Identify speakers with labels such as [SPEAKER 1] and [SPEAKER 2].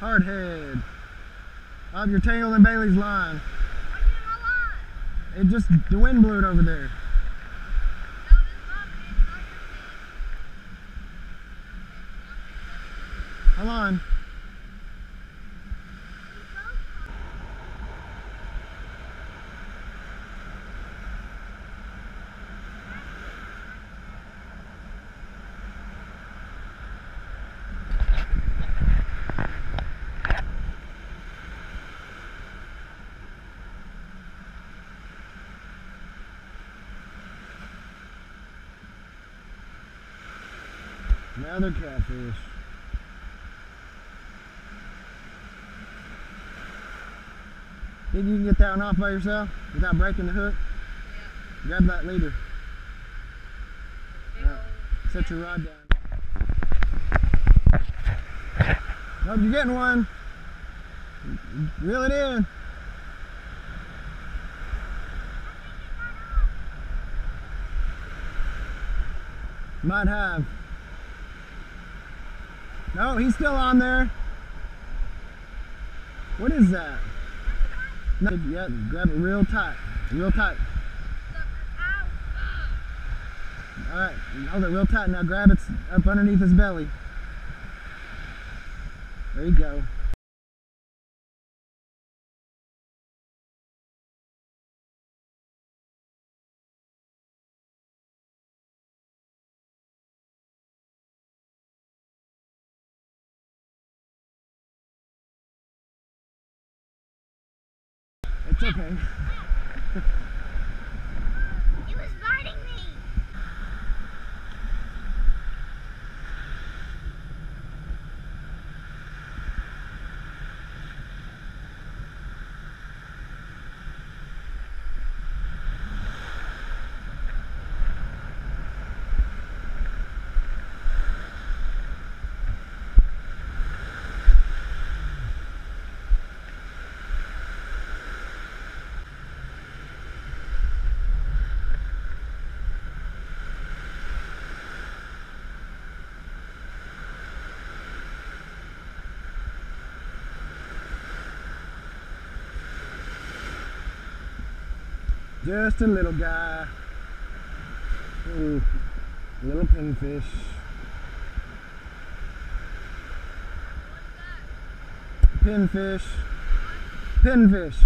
[SPEAKER 1] Hard head. Up your tail in Bailey's line. It just, the wind blew it over there. Come on. Another catfish. Think you can get that one off by yourself without breaking the hook? Grab that leader. Alright, Set your rod down. Nope, you're getting one. Reel it in. Might have. No, he's still on there. What is that? No, yeah, grab it real tight. Real tight. Alright, hold it real tight. Now grab it up underneath his belly. There you go. It's okay. Just a little guy. Ooh, little pinfish. Pinfish. Pinfish.